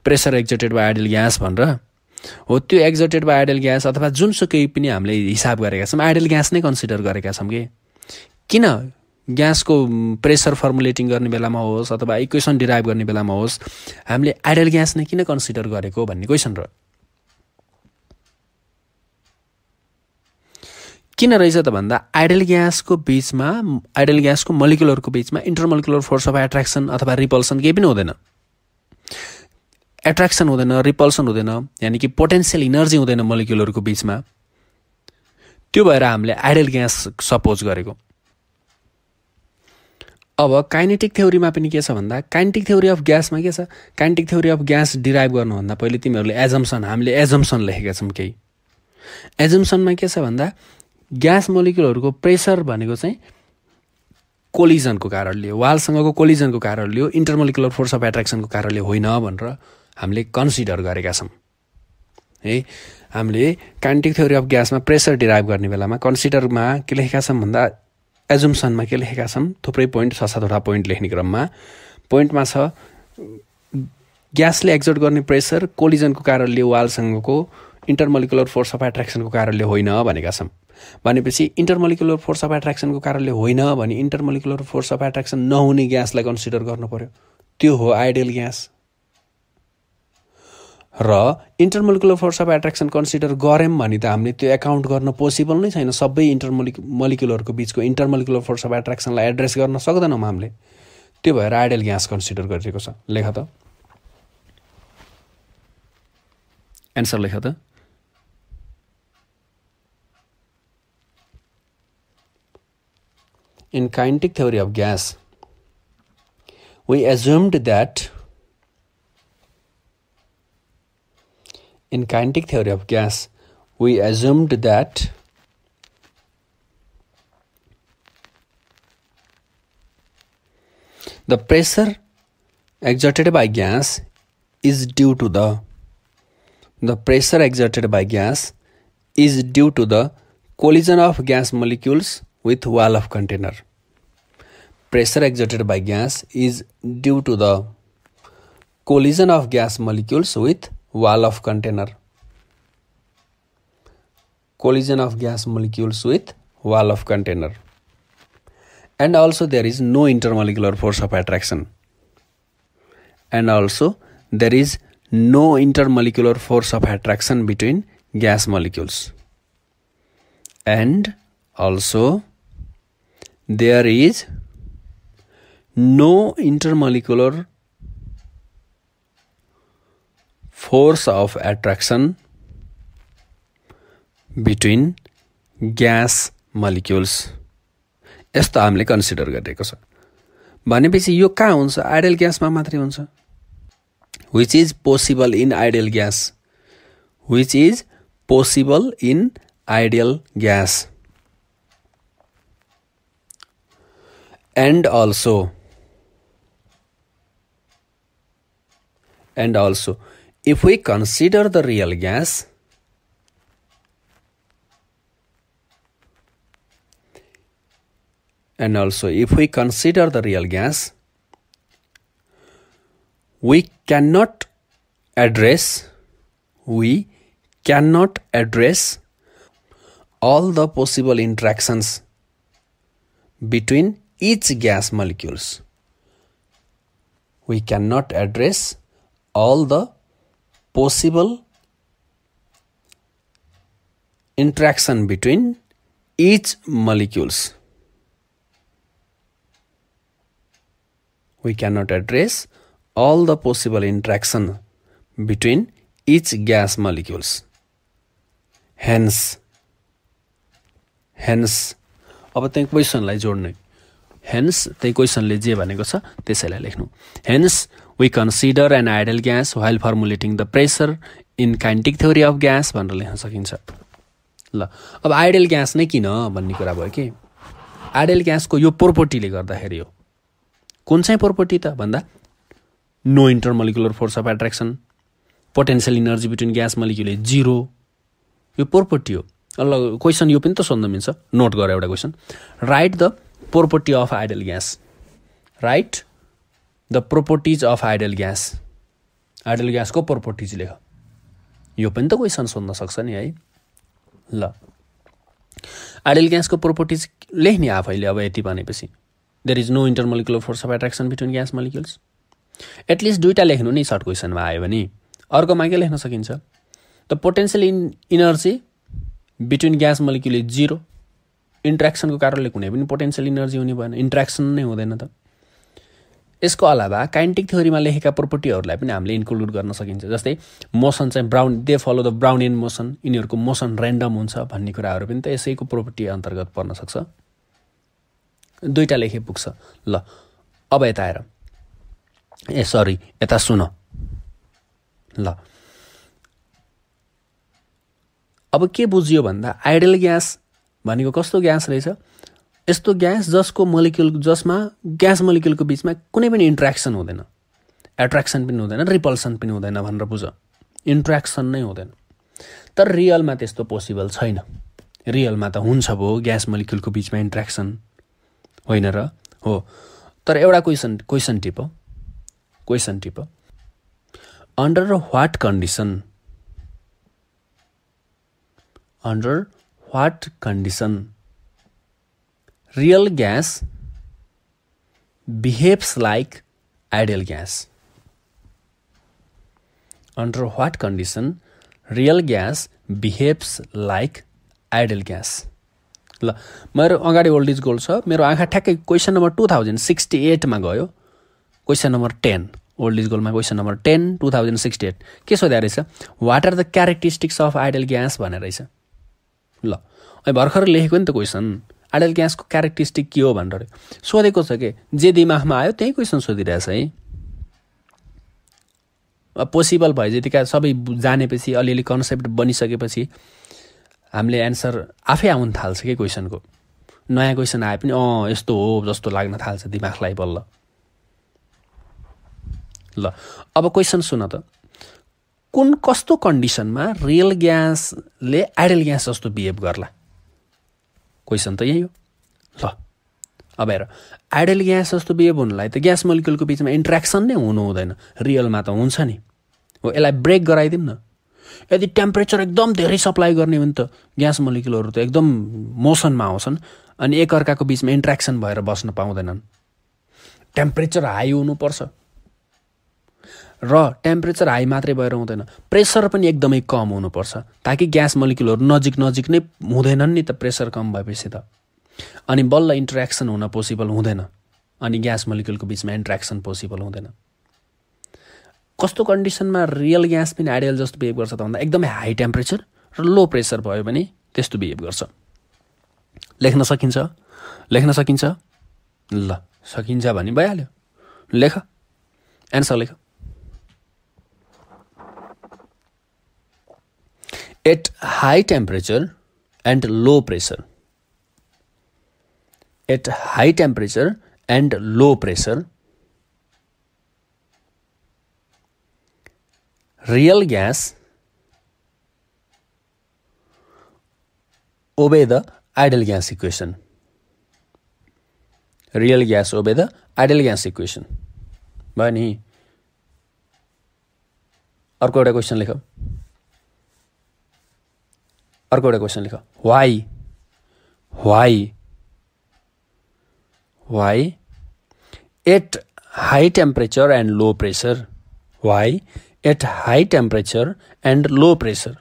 Pressure exerted by ideal gas भनेर। हो त्यो एक्जटेड बाई आइडल ग्यास अथवा जुनसुकै पनि हामीले हिसाब गरेका छौँ आइडल ग्यास नै कन्सिडर गरेका छौँ कि? किन ग्यासको प्रेसर फर्मुलेटिङ गर्ने बेलामा होस् अथवा इक्वेसन डिराइभ गर्ने बेलामा होस् हामीले आइडल ग्यास नै किन कन्सिडर गरेको भन्ने क्वेसन र? किन रहेछ त भन्दा आइडल ग्यासको बिचमा आइडल ग्यासको मलिकुलरको बिचमा इन्टरमलिकुलर फोर्स अफ एट्र्याक्सन अथवा रिपल्सन केही पनि हुँदैन। एट्र्याक्सन हुँदैन रिपल्सन हुँदैन यानि कि पोटेन्सियल इनर्जी हुँदैन मलिकुलरको बिचमा। त्यो भएर हामीले आइडल ग्यास सपोज गरेको। अब काइनेटिक थ्योरीमा पनि के छ भन्दा काइनेटिक थ्योरी अफ ग्यासमा के छ? Kinetic theory of gas derive गर्नुभन्दा पहिले तिमीहरूले एजम्सन हामीले एजम्सन लेखेका छौँ केही। एजम्सनमा के छ भन्दा ग्यास मोलिकुलहरूको प्रेसर भनेको चाहिँ कोलिजनको कारणले वालसँगको कोलिजनको कारणले हो इन्टरमोलिकुलर फोर्स अफ एट्र्याक्सनको कारणले होइन भनेर हामीले कन्सिडर गरेका छौँ। है हामीले कान्टिक थ्योरी अफ ग्यासमा प्रेसर डिराइभ गर्ने बेलामा कन्सिडरमा के लेखेका छौँ भन्दा एजुम्सनमा के लेखेका छौँ थुप्रै पोइन्ट छ सातवटा पोइन्ट लेख्ने क्रममा। पोइन्टमा छ ग्यासले एक्जर्ट गर्ने प्रेसर कोलिजनको कारणले वालसँगको इन्टरमोलिकुलर फोर्स अफ एट्र्याक्सनको कारणले होइन भनेका छौँ। भनेपछि इन्टरमोलिकुलर फोर्स अफ एट्र्याक्सनको कारणले होइन भने इन्टरमोलिकुलर फोर्स अफ एट्र्याक्सन नहुने ग्यासलाई कन्सिडर गर्नु पऱ्यो त्यो हो आइडियल ग्यास। र intermolecular force of attraction consider गऱ्यौँ भने त हामीले त्यो एकाउन्ट गर्न पोसिबल नै छैन। सबै इन्टरमोलिक मलिकुलरको बिचको इन्टरमोलिकुलर फोर्स अफ एट्र्याक्सनलाई एड्रेस गर्न सक्दैनौँ हामीले। त्यो भएर आइडल ग्यास कन्सिडर गरिएको छ। लेख त। एन्सर लेख त। In kinetic theory of gas, we assumed that in kinetic theory of gas, we assumed that the pressure exerted by gas is due to the the pressure exerted by gas is due to the collision of gas molecules with wall of container. Pressure exerted by gas is due to the collision of gas molecules with wall of container. Collision of gas molecules with wall of container. And also there is no intermolecular force of attraction. And also there is no intermolecular force of attraction between gas molecules. And also there is no intermolecular force of attraction between gas molecules यस्तो हामीले कन्सिडर गरिएको छ। भनेपछि यो कहाँ हुन्छ? आइडल ग्यासमा मात्रै हुन्छ। Which is possible in ideal gas which is possible in ideal gas and also. And also. If we consider the real gas and also if we consider the real gas we cannot address we cannot address all the possible interactions between each gas molecules. We cannot address all the possible interaction between each molecules. We cannot address all the possible interaction between each gas molecules. Hence, hence अब त्यहाँ क्वेसनलाई जोड्ने हेन्स त्यही क्वेसनले जे भनेको छ त्यसैलाई लेख्नु। Hence we consider an ideal gas while formulating the pressure in kinetic theory of gas भनेर लेख्न सकिन्छ। ल अब आइडल ग्यास नै किन भन्ने कुरा भयो कि? आइडल ग्यासको यो प्रोपर्टीले गर्दाखेरि हो। कुन चाहिँ प्रोपर्टी त भन्दा? No intermolecular force of attraction potential energy between gas molecule zero यो प्रोपर्टी हो। ल क्वेसन यो पनि त सोध्न मिल्छ। नोट गर एउटा question write the property of ideal gas write the properties of ideal gas ideal ग्यासको प्रोपर्टिज लेख। यो पनि त क्वेसन सोध्न सक्छ नि है। ल। आइडल ग्यासको प्रोपर्टिज लेख्ने आफैले अब यति भनेपछि। There is no intermolecular force of attraction between gas molecules at least दुइटा लेख्नु नि सर्ट क्वेसनमा आयो भने। अर्कोमा के लेख्न सकिन्छ। The potential in energy between gas molecule is zero इन्ट्रेक्सनको कारणले कुनै पनि पोटेन्सियल इनर्जी हुने भएन। इन्ट्रेक्सन नै हुँदैन त। यसको अलावा काइन्टिक थ्योरीमा लेखेका प्रोपर्टीहरूलाई पनि हामीले इन्क्लुड गर्न सकिन्छ। जस्तै मोसन चाहिँ Brown they follow the Brownian motion यिनीहरूको मोसन ऱ्यान्डम हुन्छ भन्ने कुराहरू पनि त यसैको प्रोपर्टी अन्तर्गत पर्न सक्छ। दुईवटा लेखे पुग्छ। ल अब यता आएर ए सरी यता सुन। ल। अब के बुझियो भन्दा आइडल ग्यास भनेको कस्तो ग्यास रहेछ? यस्तो ग्यास जसको मोलिक्युल जसमा ग्यास मोलिक्युलको बिचमा कुनै पनि इन्ट्रेक्सन हुँदैन। एट्र्याक्सन पनि हुँदैन रिपल्सन पनि हुँदैन भनेर बुझ। इन्ट्रेक्सन नै हुँदैन। तर रियलमा त्यस्तो पोसिबल छैन। रियलमा त हुन्छ भो ग्यास मोलिक्युलको बिचमा इन्ट्रेक्सन होइन र? हो। तर एउटा question question tip question tip under what condition under what condition real gas behaves like ideal gas. Under what condition real gas behaves like ideal gas? ल मेरो अगाडि ओल्ड इज गोल्ड छ। मेरो आँखा ठ्याक्कै question number two thousand sixty एटमा गयो। Question number ten old is गोल्डमा question number ten two thousand sixty eight के सोध्या रहेछ? What are the characteristics of ideal gas भनेर रहेछ। ल। अहिले भर्खर लेखेको नि त क्वेसन आइडल ग्यासको क्यारेक्टरिस्टिक के हो भनेर। सोधेको छ कि? जे दिमागमा आयो त्यही क्वेसन सोधिरहेछ है। पोसिबल भए जतिका सबै जानेपछि अलिअलि कन्सेप्ट बनिसकेपछि हामीले एन्सर आफै आउनु थाल्छ कि क्वेसनको नयाँ क्वेसन आए पनि अँ यस्तो हो जस्तो लाग्न थाल्छ दिमागलाई बल्ल। ल। अब क्वेसन सुन त। कुन कस्तो कन्डिसनमा रियल ग्यासले आइडल ग्यास जस्तो बिहेभ गर्ला? क्वेसन त यही हो। ल अब हेर आइडल ग्यास जस्तो बिहेभ हुनुलाई त ग्यास मोलिकुलको बिचमा इन्ट्रेक्सन नै हुनु हुँदैन। रियलमा त हुन्छ नि। हो यसलाई ब्रेक गराइदिउँ न। यदि टेम्परेचर एकदम धेरै सप्लाई गर्ने हो भने त ग्यास मोलिकुलहरू त एकदम मोसनमा आउँछन् अनि एकअर्काको बिचमा इन्ट्रेक्सन भएर बस्न पाउँदैनन्। टेम्परेचर हाई हुनुपर्छ। र टेम्परेचर हाई मात्रै भएर हुँदैन। प्रेसर पनि एकदमै कम हुनुपर्छ। ताकि ग्यास मोलिकुलहरू नजिक नजिक नै हुँदैनन् नि त प्रेसर कम भएपछि त। अनि बल्ल इन्ट्रेक्सन हुन पोसिबल हुँदैन। अनि ग्यास मोलिकुलको बिचमा इन्ट्रेक्सन पोसिबल हुँदैन। कस्तो कन्डिसनमा रियल ग्यास पनि आइडियल जस्तो बिहेभ गर्छ त भन्दा एकदमै हाई टेम्परेचर र लो प्रेसर भयो भने त्यस्तो बिहेभ गर्छ। लेख्न सकिन्छ? लेख्न सकिन्छ? ल सकिन्छ भने भइहाल्यो। लेख। एन्सर लेख। At high temperature and low pressure at high temperature and low pressure real gas obey the ideal gas equation real gas obey the ideal gas equation भयो नि अर्को एउटा क्वेसन लेख अर्को एउटा क्वेसन लेख। Why why why at high temperature and low pressure why at high temperature and low pressure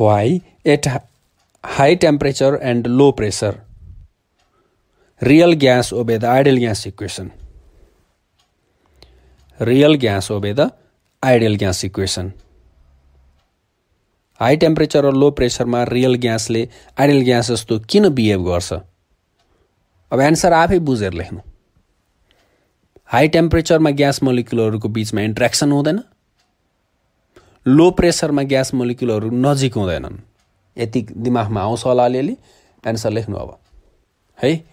why at high temperature and low pressure real gas obey the ideal gas equation real gas obey the ideal gas equation high temperature र लो प्रेसरमा रियल ग्यासले आइडल ग्यास जस्तो किन बिहेभ गर्छ? अब एन्सर आफै बुझेर लेख्नु। हाई टेम्परेचरमा ग्यास मोलिकुलहरूको बिचमा इन्ट्रेक्सन हुँदैन। लो प्रेसरमा ग्यास मोलिकुलहरू नजिक हुँदैनन्। यति दिमागमा आउँछ होला अलिअलि। एन्सर लेख्नु अब। है?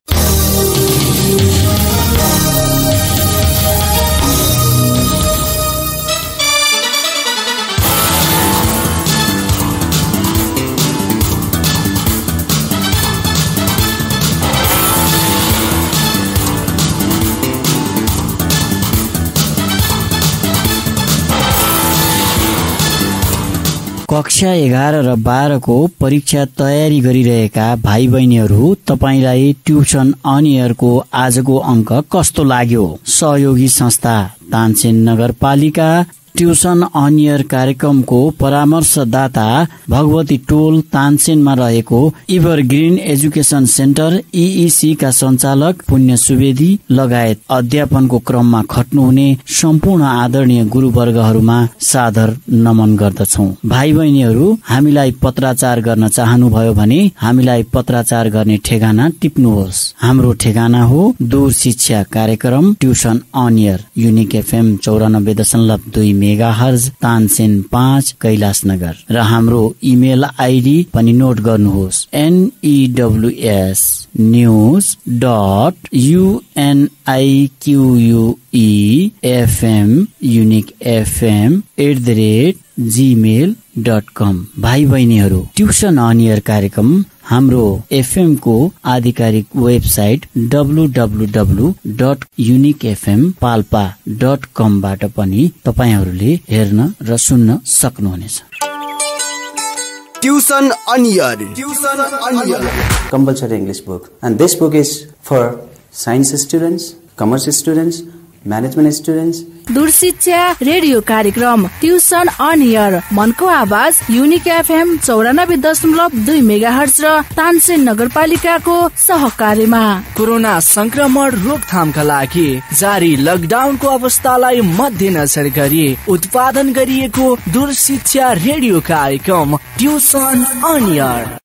कक्षा एघार र बाह्रको परीक्षा तयारी गरिरहेका भाइ बहिनीहरू तपाईँलाई ट्युसन अनियरको आजको अङ्क कस्तो लाग्यो? सहयोगी संस्था तानसेन नगरपालिका ट्युसन अनियर कार्यक्रमको परामर्शदाता भगवती टोल तानसेनमा रहेको Evergreen education centre EEC का सञ्चालक पुण्य सुवेदी लगायत अध्यापनको क्रममा खट्नुहुने सम्पूर्ण आदरणीय गुरुवर्गहरूमा सादर नमन गर्दछौ। भाइ बहिनीहरू हामीलाई पत्राचार गर्न चाहनुभयो भने हामीलाई पत्राचार गर्ने ठेगाना टिप्नुहोस्। हाम्रो ठेगाना हो दूर शिक्षा कार्यक्रम ट्युसन अनियर युनिक एफएम चौरानब्बे दशमलव दुई मेगा हर्ज तानसेन पाँच कैलाश नगर र हाम्रो इमेल आइडी पनि नोट गर्नुहोस्। NEWS news dot UNIQUE FM unique FM at the rate Gmail dot com भाइ बहिनीहरू ट्युसन अनियर कार्यक्रम हाम्रो एफएम को आधिकारिक website W W W dot unique FM Palpa dot कमबाट पनि तपाईँहरूले हेर्न र सुन्न सक्नुहुनेछ। ट्युसन अनियर। ट्युसन अनियर। compulsory English book. And this book is for science students, commerce students, management students, दूर शिक्षा रेडियो कार्यक्रम ट्युसन अनियर मनको आवाज युनिक एफएम चौरानब्बे दशमलव दुई मेगा हर्च र तानसेन नगरपालिकाको सहकार्यमा। कोरोना संक्रमण रोकथामका लागि जारी लकडाउनको अवस्थालाई मध्यनजर गरी उत्पादन गरिएको दूर शिक्षा रेडियो कार्यक्रम ट्युसन अनियर